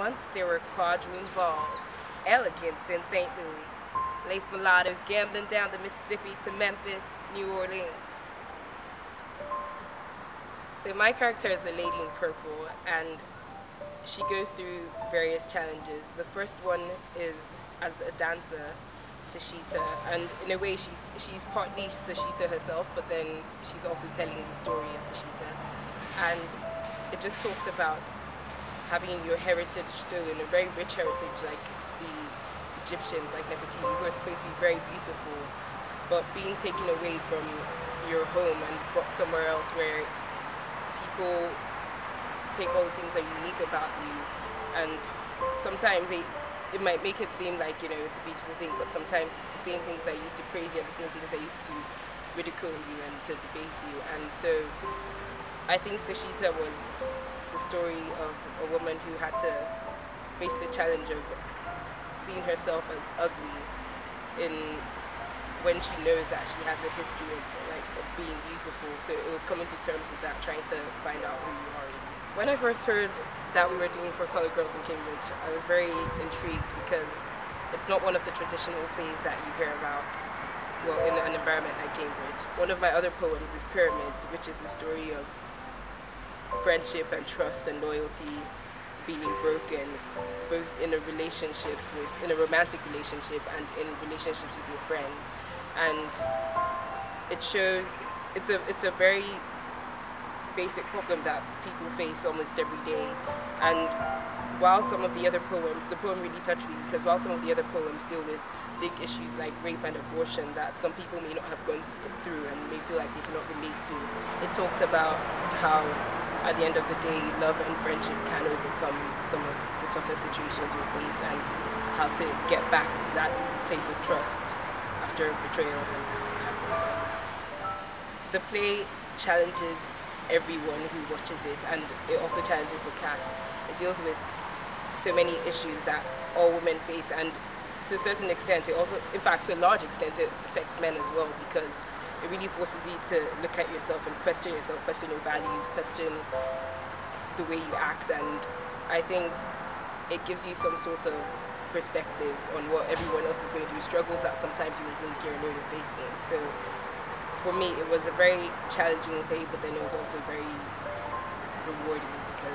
Once there were quadroon balls, elegance in St. Louis, lace mulattoes gambling down the Mississippi to Memphis, New Orleans. So my character is the lady in purple and she goes through various challenges. The first one is as a dancer, Sechita, and in a way she's she's partly Sechita herself, but then she's also telling the story of Sechita. And it just talks about having your heritage stolen, a very rich heritage like the Egyptians, like Nefertiti, who are supposed to be very beautiful, but being taken away from your home and brought somewhere else where people take all the things that are unique about you and sometimes they it might make it seem like you know it's a beautiful thing, but sometimes the same things that used to praise you are the same things that used to ridicule you and to debase you. And so, I think Sechita was the story of a woman who had to face the challenge of seeing herself as ugly in when she knows that she has a history of like of being beautiful. So it was coming to terms with that, trying to find out who you are. When I first heard that we were doing for Colored Girls in Cambridge, I was very intrigued because it's not one of the traditional plays that you hear about, well, in an environment like Cambridge. One of my other poems is Pyramids, which is the story of friendship and trust and loyalty being broken, both in a relationship with, in a romantic relationship and in relationships with your friends. And it shows, it's a, it's a very basic problem that people face almost every day. And while some of the other poems, the poem really touched me because while some of the other poems deal with big issues like rape and abortion that some people may not have gone through and may feel like they cannot relate to, it talks about how at the end of the day, love and friendship can overcome some of the toughest situations you face and how to get back to that place of trust after betrayal has happened. The play challenges everyone who watches it and it also challenges the cast. It deals with so many issues that all women face and to a certain extent it also, in fact to a large extent it affects men as well because it really forces you to look at yourself and question yourself, question your values, question the way you act and I think it gives you some sort of perspective on what everyone else is going through, struggles that sometimes you may think you're alone facing. So for me, it was a very challenging day, but then it was also very rewarding because